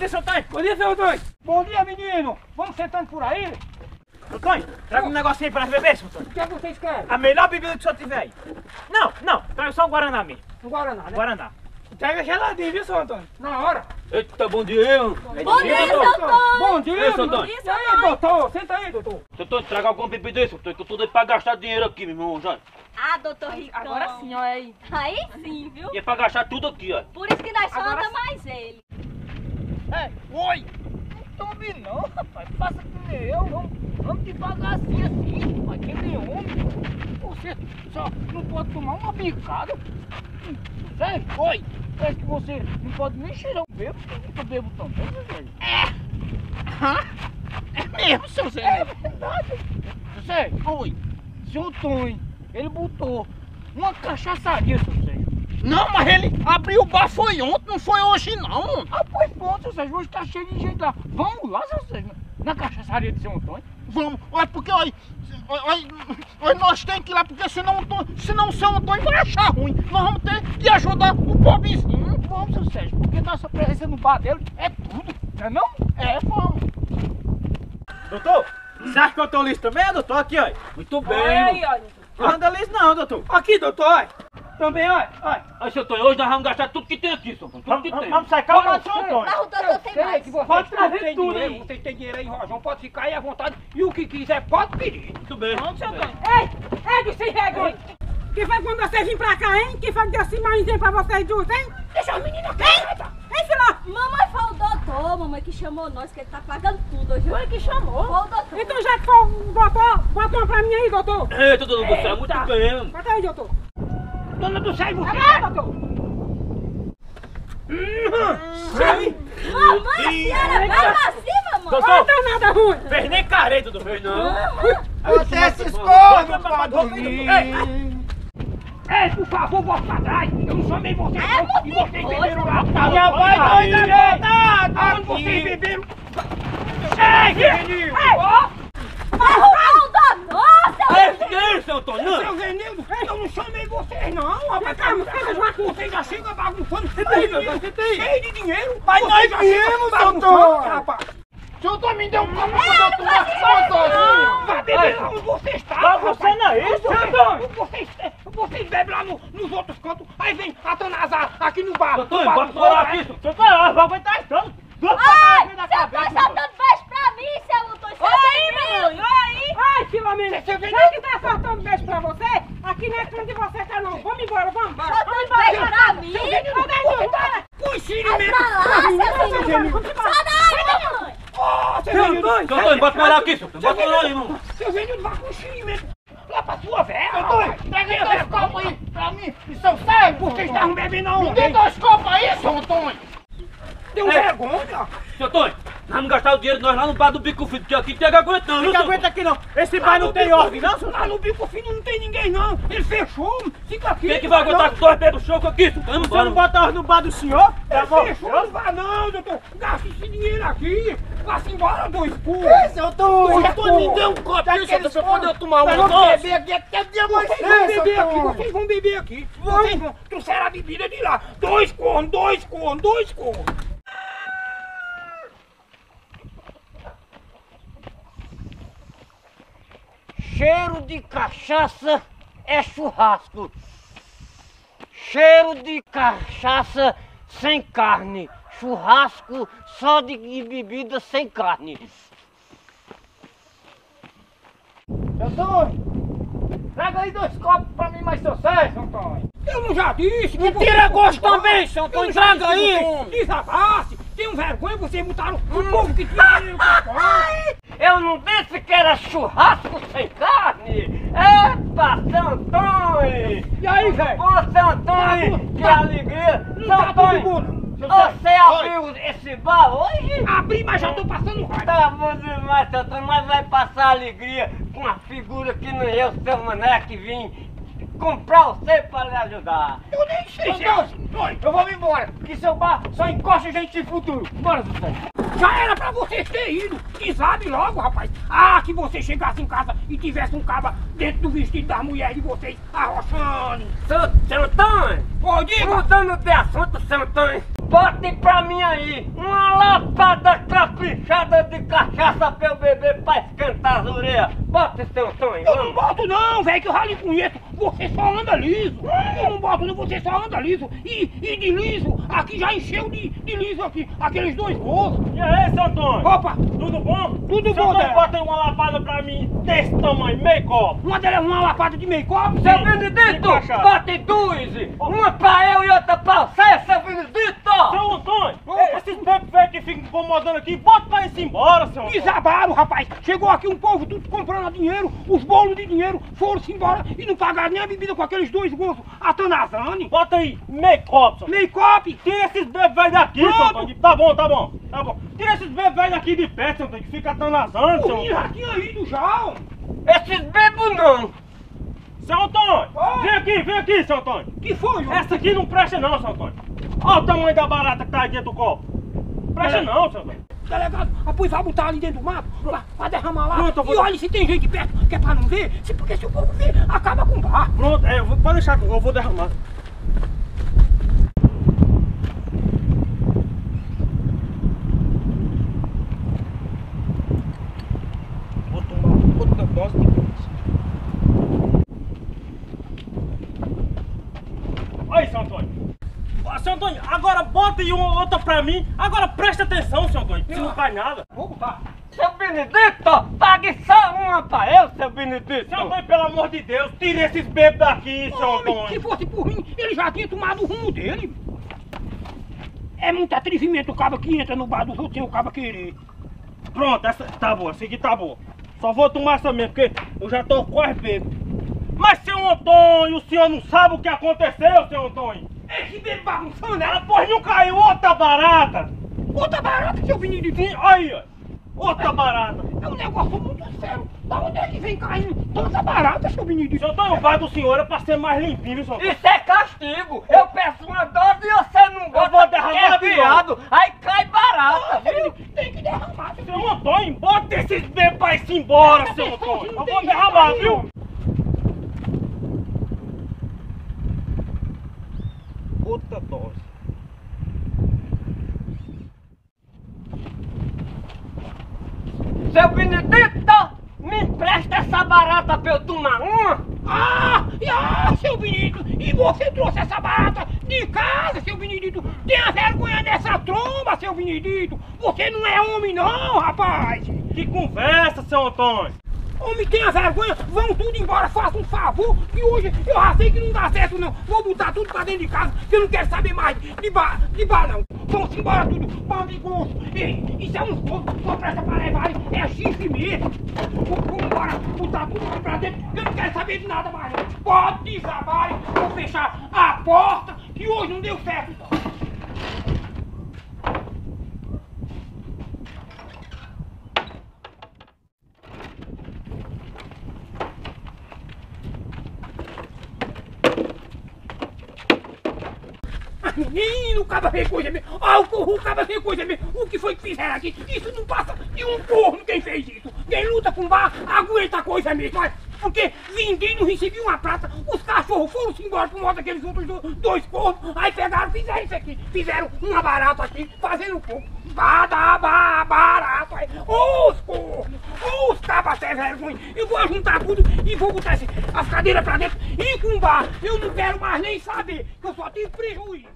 dia, seu Antônio. Bom dia, seu Antônio. Bom dia, menino. Vamos sentando por aí? Antônio, traga um negocinho pra nós beber, seu Antônio. O que é que vocês querem? A melhor bebida que o senhor tiver aí. Não, não, traga só um Guaraná mesmo. Um Guaraná, né? Guaraná. Pega geladinho, viu, seu Antônio? Na hora. Eita, bom dia, hein? Bom dia, seu Antônio! Bom dia, seu. Antônio. E aí, doutor? Senta aí, doutor. Seu Antônio, traga alguma bebida aí, seu Antônio, que eu tô doido pra gastar dinheiro aqui, meu irmão, já. Ah, doutor Ricão. Agora sim, olha aí. Aí sim, viu? E é pra gastar tudo aqui, ó. Por isso que nós só anda mais ele. É, oi. Não ouvindo não, rapaz. Faça que nem eu. Vamos, vamos devagarzinho assim, rapaz. Que nem homem. Você só não pode tomar uma bicada. Sério? Oi. Parece que você não pode nem cheirar o bebo, porque eu bebo também, meu velho. É. É mesmo, seu Zé. É verdade. Zé, oi. Seu Antônio, ele botou uma cachaçaria, seu Zé. Não, mas ele abriu o bar foi ontem, não foi hoje não. Ah, pois pronto, seu Sérgio, hoje tá cheio de gente lá. Vamos lá, seu Sérgio, na cachaçaria de Seu Antônio. Vamos, olha, porque olha, olha, olha, nós temos que ir lá, porque senão, senão o seu Antônio vai achar ruim. Nós vamos ter que ajudar o pobrezinho. Vamos, seu Sérgio, porque nossa presença no bar dele é tudo, não é não? É, vamos. Doutor, você acha que eu tô liso também, doutor? Aqui, ó. Muito Olha bem. aí, olha. Não anda liso não, doutor. Aqui, doutor, olha. Também, olha, olha. Aí, seu Antônio, hoje nós vamos gastar tudo que tem aqui, seu Antônio, tudo Vamos, que vamos, tem. vamos sair calma do seu Mas Antônio. o doutor tem mais. que vocês Pode trazer tudo dinheiro, aí. Vocês têm dinheiro aí, Rojão, pode ficar aí à vontade. E o que quiser, pode pedir. Muito bem. Vamos, seu. Antônio. Ei, ei, sem vergonha! Quem foi quando vocês vêm pra cá, hein? Quem foi que deu esse mãezinho pra vocês duas, hein? Deixa as meninas quietas. Hein, filó? Mamãe foi o doutor, mamãe que chamou nós, que ele tá pagando tudo hoje. Foi que chamou. Foi o doutor. Então já que for, botou, bota uma pra mim aí, doutor. Eita, dona do céu, muito bem. Bota aí, doutor. Dona do céu, você. Ah. Sai. Mamãe, a senhora vai assim, mamãe. Doutor, Não tá nada ruim. fez nem careta, doutor. Fez não. Até esses cornos pra dormir. Ei, por favor, volte pra trás. Eu não chamei vocês, É, não. E vocês beberam lá. Já vai dois acordados. Onde vocês beberam? Ei, menino. Arrumar o doutor, seu É isso, seu Antônio. não. Seu Venildo, não chamei vocês não, rapaz. Calma, calma, calma. Vocês já chegam bagunçando. aí, doutor, aí. Cheio de dinheiro. Mas nós viemos, doutor. bagunçando, rapaz. Doutor me deu um copo pra eu tomar sozinho. Vai beber lá onde você está, Vai você não é isso, Vocês- Antônio? Vocês, vocês bebem lá no- nos outros cantos, aí vem atanasar aqui no bar. Bar bota fora senhor, aqui, seu Doutor, eu vou aguentar. Duas Ai, seu cabeça. Antônio só dando beijo pra mim, seu Antônio. Seu Oi, Antônio. oi. Ai, Filomena. Você Quem que tá soltando beijo pra você? Aqui não é onde você tá, não. Vamos embora, vamos embora. Só Vamos embora. pra mim. Aí, embora. Coincide Vai mesmo. pra lá, seu Antônio. Sai daí. Ó, seu Antônio, Seu Antônio, bota morar aqui, seu Antônio. Bota morar aí, irmão. Seu Venildo, vai com Chile mesmo. Lá pra sua velha. Antônio, pega dois copos aí pra mim e seu Sérgio. Vocês estavam bebendo aonde? Me dê dois copos aí, seu Antônio. Deu Ei. vergonha. Seu Antônio, vamos gastar o dinheiro de nós lá no bar do Bico Filho, porque aqui tem que aguentando, seu aguenta aqui não. Esse bar não tem ordem, não, senhor? Lá no bico fino não tem ninguém, não. Ele fechou. Fica aqui. Quem é que vai aguentar com dois bebos choco aqui, Antônio? Você não bota ordem no bar do senhor? Ele Tá bom. fechou, não vai não, doutor. Gasta esse dinheiro aqui. Vá-se embora, dois pulos. Seu Antônio, Antônio, me dê um copo aí, seu doutor, quando eu tomar um vamos beber aqui até dia mais Vocês vão beber aqui, vocês vão beber aqui. Vocês vão, trouxeram a bebida de lá. Dois cornos, dois cornos, dois cornos. Cheiro de cachaça é churrasco. Cheiro de cachaça sem carne. Churrasco só de bebida sem carne. Antônio, traga aí dois copos pra mim mais seu Sérgio, Antônio. Eu não já disse que tira gosto também, seu Antônio. Traga aí. Desabaste. Tenho vergonha, vocês botaram o povo que tinha dinheiro pra fora. Eu não disse que era churrasco sem carne? Epa, Seu Antônio! E aí, velho? Ô, Seu Antônio, que alegria! Seu tá Antônio, bom. você abriu esse bar hoje? Abri, mas já tô passando raiva. Tá bom demais, Seu Antônio, mas vai passar alegria com a figura que não é o seu mané que vim comprar você para lhe ajudar. Eu nem sei se. Oi, eu vou me embora, que seu bar só encosta gente de futuro. Bora, Zé. Já era pra vocês terem ido. Que sabe logo, rapaz. Ah, que você chegasse em casa e tivesse um caba dentro do vestido da mulher de vocês, arrochando. Seu, seu Antônio, Ô, diga. mudando de assunto, Seu Antônio, bote pra mim aí uma lapada caprichada de cachaça pra eu beber pra esquentar as orelhas. Bota seu sonho, Eu não boto não, velho, que eu já lhe conheço. Você só anda liso. Eu não boto não, você só anda liso. E, e de liso, aqui já encheu de, de liso aqui. Aqueles dois bolsos. E aí, seu Antônio? Opa, Tudo bom? Tudo seu bom, Antônio, bota uma lapada pra mim desse tamanho, meio copo. uma delas é uma lapada de meio copo. Seu Benedito, bote duas. Uma pra eu e outra pra você, seu Benedito. Seu Antônio, esses bebês velhos que ficam incomodando aqui, bota pra isso embora, seu Antônio. Desabaram, rapaz. Chegou aqui um povo tudo comprando dinheiro, os bolos de dinheiro, foram-se embora e não pagaram nem a bebida com aqueles dois bolsos. A Tanazane, Bota aí, meio copo, seu meio copo. Tira esses bebês velhos daqui, seu Pronto. Antônio. Tá bom, tá bom, tá bom. Tira esses bebês daqui de perto, seu que fica tanazando, O seu menino Antônio. já tinha ido já. Esses bebos não. Seu Antônio, Oi. vem aqui, vem aqui, seu Antônio. Que foi, ó? Essa aqui não presta não, seu Antônio. Olha o tamanho da barata que tá aí dentro do copo. Presta É. não, seu Antônio. Delegado, pois vai botar ali dentro do mato, vai, vai derramar lá. Pronto, vou- E olha se tem gente perto, que é pra não ver, se, porque se o povo ver, acaba com o bar. Pronto, é, eu vou- pode deixar, eu vou derramar. Vou tomar outra dose de gás. Aí, seu Antônio. Ó, seu Antônio, agora bota aí uma outra pra mim. Agora presta atenção, seu Antônio, se não faz nada. Vou botar. Seu Benedito, pague só uma pra eu, seu Benedito. Seu Antônio, pelo amor de Deus, tire esses bebês daqui, seu Homem, se Antônio. fosse por mim, ele já tinha tomado o rumo dele. É muito atrevimento o cabo que entra no bar dos outros sem o cabo querer. Pronto, essa tá boa, essa aqui tá boa. Só vou tomar essa mesmo, porque eu já tô quase bêbado. Mas, seu Antônio, o senhor não sabe o que aconteceu, seu Antônio? Esse bebo bagunçando, Ah, ela pois não caiu outra barata. Outra barata, seu Benedito. Sim, aí, ó. Outra barata. É um negócio muito sério. Da onde é que vem caindo tanta barata, seu Benedito? Seu Antônio, o bar do senhor é pra ser mais limpinho, viu, seu Antônio? Isso é castigo. Eu peço uma dose e você não gosta. vou derramar é de viado. Aí cai barata, viu? Benedito, tem que derramar, seu Seu Antônio, bota esses bebês pra ir embora, seu Antônio. Eu vou derramar, viu? Outra dose. Seu Benedito, me empresta essa barata pra eu tomar uma. Ah, ah, seu Benedito, e você trouxe essa barata de casa, seu Benedito? Tenha vergonha dessa tromba, seu Benedito. Você não é homem não, rapaz. Que conversa, seu Antônio. Homem, tenha vergonha, vão tudo embora, faça um favor, que hoje eu já sei que não dá certo não. Vou botar tudo pra dentro de casa, que eu não quero saber mais de bar, de bar não. Vamos embora tudo, bando de gosto. Isso é um gosto, só presta pra levar, é chifre mesmo. Vamos embora, botar tudo pra dentro, que eu não quero saber de nada mais. Pode desabar, vou fechar a porta, que hoje não deu certo não. Menino, o caba fez coisa mesmo. O, o caba fez coisa mesmo. O que foi que fizeram aqui? Isso não passa de um corno quem fez isso. Quem luta com bar, aguenta coisa mesmo. Porque ninguém não recebeu uma prata. Os cachorros foram-se embora por modo daqueles outros do- dois cornos. Aí pegaram, fizeram isso aqui. Fizeram uma barata aqui, fazendo fogo. Bada, ba, barata. aí. Ô, Os cornos, ô, os cabas sem vergonha. Eu vou juntar tudo e vou botar as cadeiras pra dentro. E com bar, eu não quero mais nem saber. Que eu só tive prejuízo.